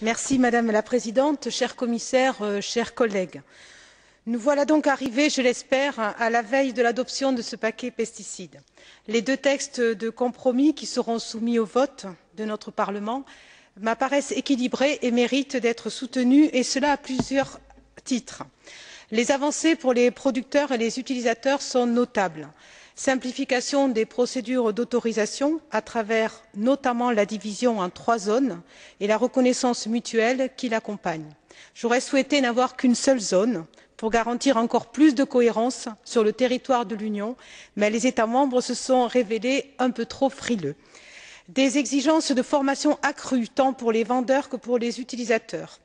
Madame la Présidente, cher Commissaire, chers collègues, nous voilà donc arrivés, je l'espère, à la veille de l'adoption de ce paquet pesticides. Les deux textes de compromis qui seront soumis au vote de notre Parlement m'apparaissent équilibrés et méritent d'être soutenus, et cela à plusieurs titres. Les avancées pour les producteurs et les utilisateurs sont notables simplification des procédures d'autorisation à travers notamment la division en trois zones et la reconnaissance mutuelle qui l'accompagne. J'aurais souhaité n'avoir qu'une seule zone pour garantir encore plus de cohérence sur le territoire de l'Union, mais les États membres se sont révélés un peu trop frileux. Des exigences de formation accrues tant pour les vendeurs que pour les utilisateurs.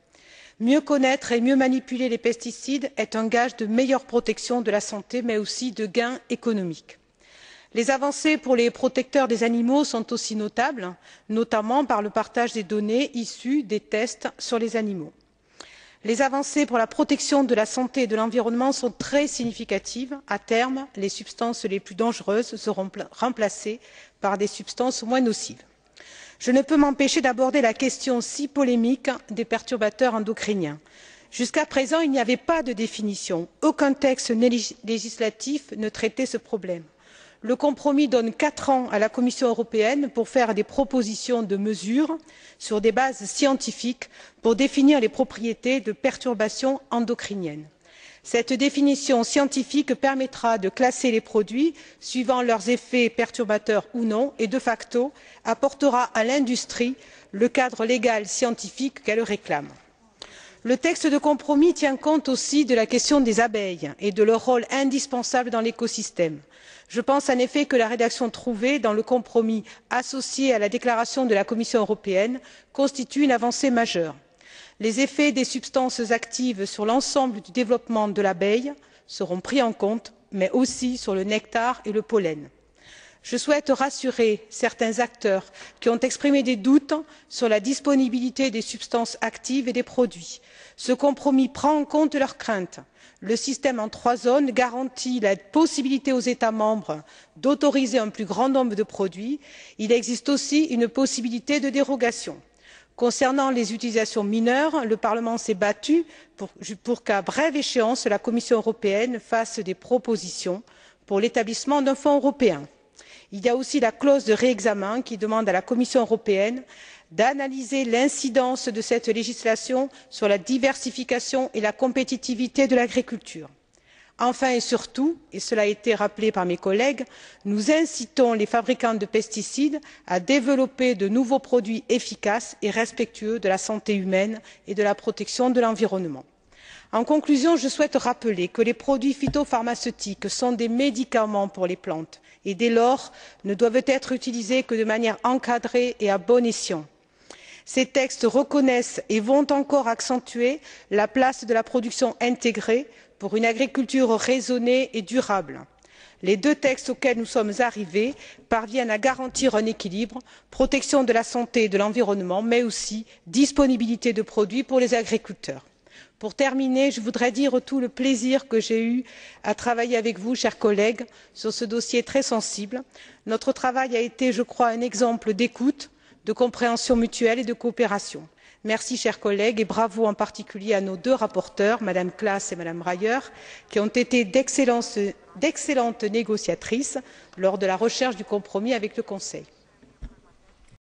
Mieux connaître et mieux manipuler les pesticides est un gage de meilleure protection de la santé, mais aussi de gains économiques. Les avancées pour les protecteurs des animaux sont aussi notables, notamment par le partage des données issues des tests sur les animaux. Les avancées pour la protection de la santé et de l'environnement sont très significatives. À terme, les substances les plus dangereuses seront remplacées par des substances moins nocives. Je ne peux m'empêcher d'aborder la question si polémique des perturbateurs endocriniens. Jusqu'à présent, il n'y avait pas de définition. Aucun texte législatif ne traitait ce problème le compromis donne quatre ans à la commission européenne pour faire des propositions de mesures sur des bases scientifiques pour définir les propriétés de perturbations endocriniennes. cette définition scientifique permettra de classer les produits suivant leurs effets perturbateurs ou non et de facto apportera à l'industrie le cadre légal scientifique qu'elle réclame. Le texte de compromis tient compte aussi de la question des abeilles et de leur rôle indispensable dans l'écosystème je pense en effet que la rédaction trouvée dans le compromis associé à la déclaration de la commission européenne constitue une avancée majeure. les effets des substances actives sur l'ensemble du développement de l'abeille seront pris en compte mais aussi sur le nectar et le pollen. Je souhaite rassurer certains acteurs qui ont exprimé des doutes sur la disponibilité des substances actives et des produits. ce compromis prend en compte leurs craintes le système en trois zones garantit la possibilité aux états membres d'autoriser un plus grand nombre de produits. il existe aussi une possibilité de dérogation. concernant les utilisations mineures le parlement s'est battu pour qu'à brève échéance la commission européenne fasse des propositions pour l'établissement d'un fonds européen. Il y a aussi la clause de réexamen qui demande à la commission européenne d'analyser l'incidence de cette législation sur la diversification et la compétitivité de l'agriculture. enfin et surtout et cela a été rappelé par mes collègues nous incitons les fabricants de pesticides à développer de nouveaux produits efficaces et respectueux de la santé humaine et de la protection de l'environnement. En conclusion je souhaite rappeler que les produits phytopharmaceutiques sont des médicaments pour les plantes et dès lors ne doivent être utilisés que de manière encadrée et à bon escient ces textes reconnaissent et vont encore accentuer la place de la production intégrée pour une agriculture raisonnée et durable. les deux textes auxquels nous sommes arrivés parviennent à garantir un équilibre protection de la santé et de l'environnement mais aussi disponibilité de produits pour les agriculteurs. Pour terminer je voudrais dire tout le plaisir que j'ai eu à travailler avec vous chers collègues sur ce dossier très sensible. notre travail a été je crois un exemple d'écoute de compréhension mutuelle et de coopération. merci chers collègues et bravo en particulier à nos deux rapporteures mme klass et mme reyer qui ont été d'excellentes négociatrices lors de la recherche du compromis avec le conseil.